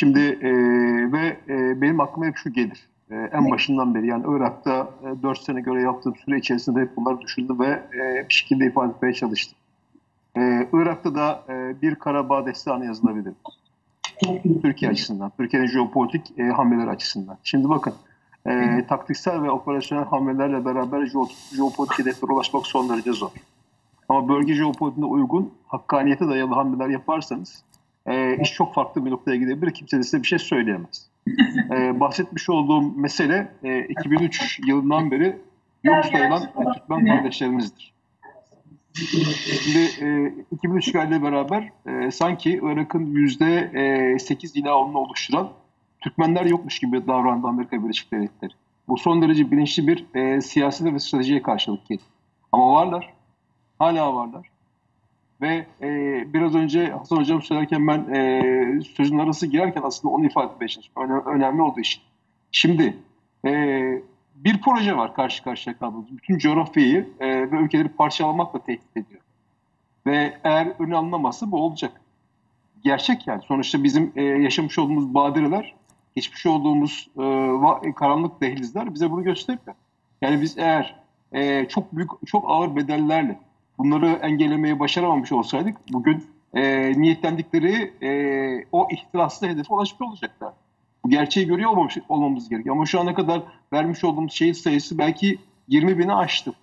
Şimdi e, ve e, benim aklıma hep şu gelir. E, en başından beri yani Irak'ta e, 4 sene göre yaptığım süre içerisinde hep bunları düşündüm ve e, bir şekilde ifade etmeye çalıştım. E, Irak'ta da e, bir Karabağ destanı yazılabilir. Türkiye açısından, Türkiye'nin jeopolitik e, hamleleri açısından. Şimdi bakın, e, taktiksel ve operasyonel hamlelerle beraber jeopolitik hedeflere ulaşmak son derece zor. Ama bölge jeopolitiğine uygun, hakkaniyete dayalı hamleler yaparsanız e, iş çok farklı bir noktaya gidebilir. Kimse de size bir şey söyleyemez. E, bahsetmiş olduğum mesele e, 2003 yılından beri yok sayılan Türkmen kardeşlerimizdir. Şimdi e, 2003 işgalle beraber e, sanki Irak'ın yüzde e, 8 ila 10'unu oluşturan Türkmenler yokmuş gibi davrandı Amerika Birleşik Devletleri. Bu son derece bilinçli bir e, siyasi ve stratejiye karşılık geldi. Ama varlar. Hala varlar. Ve e, biraz önce Hasan Hocam söylerken ben e, sözün arası girerken aslında onu ifade etmeye çalıştım. Önemli, önemli olduğu için. Şimdi e, bir proje var karşı karşıya kaldığımız. Bütün coğrafyayı e, ve ülkeleri parçalamakla tehdit ediyor. Ve eğer önü alınamazsa bu olacak. Gerçek yani. Sonuçta bizim e, yaşamış olduğumuz badireler, geçmiş olduğumuz e, karanlık dehlizler bize bunu gösteriyor. Yani biz eğer e, çok büyük, çok ağır bedellerle bunları engellemeye başaramamış olsaydık bugün e, niyetlendikleri e, o ihtiraslı hedefe ulaşmış olacaklar. Bu gerçeği görüyor olmamış, olmamız gerekiyor. Ama şu ana kadar vermiş olduğumuz şehit sayısı belki 20 bini aştı.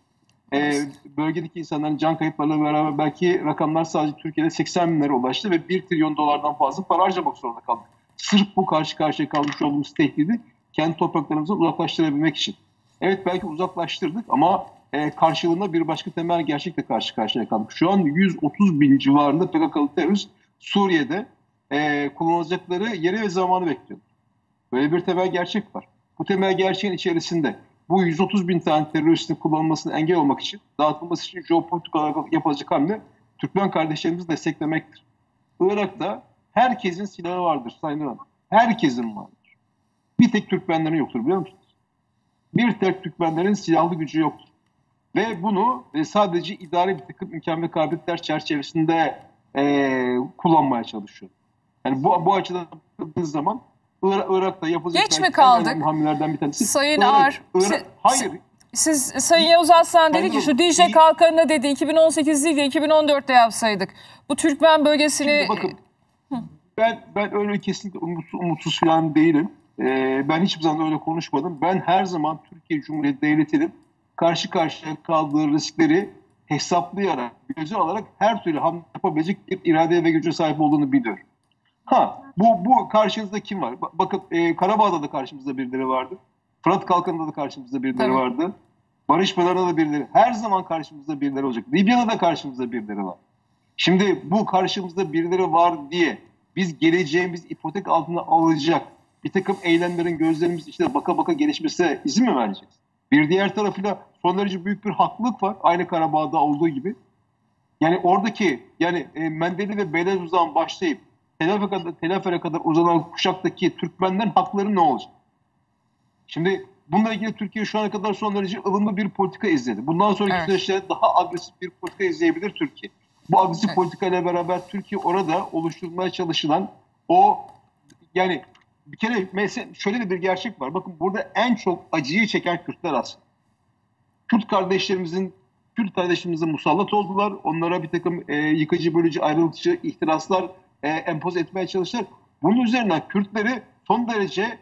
E, bölgedeki insanların can kayıplarıyla beraber belki rakamlar sadece Türkiye'de 80 binlere ulaştı ve 1 trilyon dolardan fazla para harcamak zorunda kaldık. Sırf bu karşı karşıya kalmış olduğumuz tehdidi kendi topraklarımızdan uzaklaştırabilmek için. Evet belki uzaklaştırdık ama e, karşılığında bir başka temel gerçekle karşı karşıya kaldık. Şu an 130 bin civarında PKK'lı terörist Suriye'de e, kullanılacakları yeri ve zamanı bekliyor. Böyle bir temel gerçek var. Bu temel gerçeğin içerisinde bu 130 bin tane teröristin kullanılmasını engel olmak için, dağıtılması için jeopolitik olarak yapılacak hamle Türkmen kardeşlerimizi desteklemektir. Irak'ta herkesin silahı vardır Sayın Hanım. Herkesin vardır. Bir tek Türkmenlerin yoktur biliyor musunuz? Bir tek Türkmenlerin silahlı gücü yoktur. Ve bunu e, sadece idare bir takım imkan ve kabiliyetler çerçevesinde e, kullanmaya çalışıyor. Yani bu, bu açıdan baktığınız zaman Irak, Irak'ta yapılacak Geç mi kaldık? hamlelerden bir tanesi. Sayın Irak, Ağar, Irak, hayır. Siz Sayın Yavuz Aslan dedi ki şu Dicle Kalkanı'na dedi 2018 değil de 2014'te yapsaydık. Bu Türkmen bölgesini... Şimdi bakın ben, ben öyle kesinlikle umutsuz, umutsuz falan değilim. Ee, ben hiçbir zaman öyle konuşmadım. Ben her zaman Türkiye Cumhuriyeti Devleti'nin karşı karşıya kaldığı riskleri hesaplayarak, göze alarak her türlü hamle yapabilecek bir irade ve güce sahip olduğunu biliyor. Ha, bu, bu karşınızda kim var? Bakın e, Karabağ'da da karşımızda birileri vardı. Fırat Kalkanı'nda da karşımızda birileri Tabii. vardı. Barış Pınarı'nda da birileri. Her zaman karşımızda birileri olacak. Libya'da da karşımızda birileri var. Şimdi bu karşımızda birileri var diye biz geleceğimiz ipotek altına alacak bir takım eylemlerin gözlerimiz işte baka baka gelişmesine izin mi vereceğiz? Bir diğer tarafıyla son derece büyük bir haklılık var. Aynı Karabağ'da olduğu gibi. Yani oradaki yani e, Mendeli ve Beyazıt'tan başlayıp Telafere kadar, Telafere kadar uzanan kuşaktaki Türkmenlerin hakları ne olacak? Şimdi bununla ilgili Türkiye şu ana kadar son derece ılımlı bir politika izledi. Bundan sonraki evet. süreçte daha agresif bir politika izleyebilir Türkiye. Bu agresif evet. politika ile beraber Türkiye orada oluşturmaya çalışılan o yani bir kere mesela şöyle de bir gerçek var. Bakın burada en çok acıyı çeken Kürtler aslında. Kürt kardeşlerimizin Kürt kardeşlerimize musallat oldular. Onlara bir takım e, yıkıcı, bölücü, ayrılıkçı ihtiraslar e, empoze etmeye çalıştılar. Bunun üzerinden Kürtleri son derece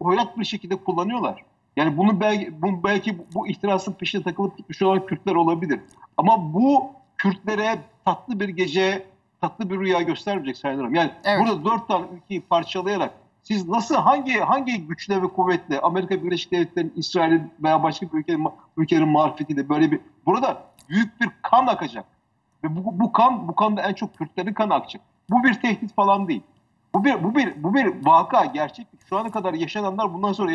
hoyrat bir şekilde kullanıyorlar. Yani bunu belki, bu, belki bu ihtirasın peşine takılıp gitmiş olan Kürtler olabilir. Ama bu Kürtlere tatlı bir gece, tatlı bir rüya göstermeyecek Sayın Hanım. Yani evet. burada dört tane ülkeyi parçalayarak siz nasıl hangi hangi güçle ve kuvvetle Amerika Birleşik Devletleri'nin, İsrail'in veya başka bir ülkenin, ülkenin marifetiyle böyle bir burada büyük bir kan akacak. Ve bu, bu kan bu kanda en çok Kürtlerin kanı akacak. Bu bir tehdit falan değil. Bu bir bu bir bu bir vaka gerçeklik. Şu ana kadar yaşananlar bundan sonra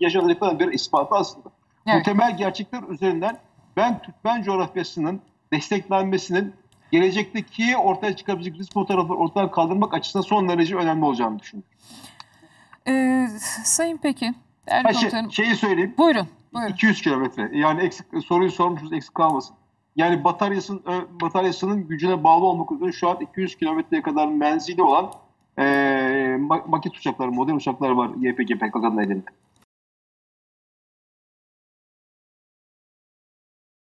yaşanacakların bir ispatı aslında. Evet. Bu temel gerçekler üzerinden ben Türkmen coğrafyasının desteklenmesinin gelecekteki ortaya çıkabilecek risk fotoğrafları ortadan kaldırmak açısından son derece önemli olacağını düşünüyorum. Ee, sayın peki. Ha, şey, şeyi söyleyeyim. Buyurun. buyurun. 200 kilometre. Yani eksik, soruyu sormuşuz eksik kalmasın. Yani bataryasının, bataryasının gücüne bağlı olmak üzere şu an 200 kilometreye kadar menzili olan e, ma- maket uçaklar, model uçaklar var YPG PKK'nın elinde.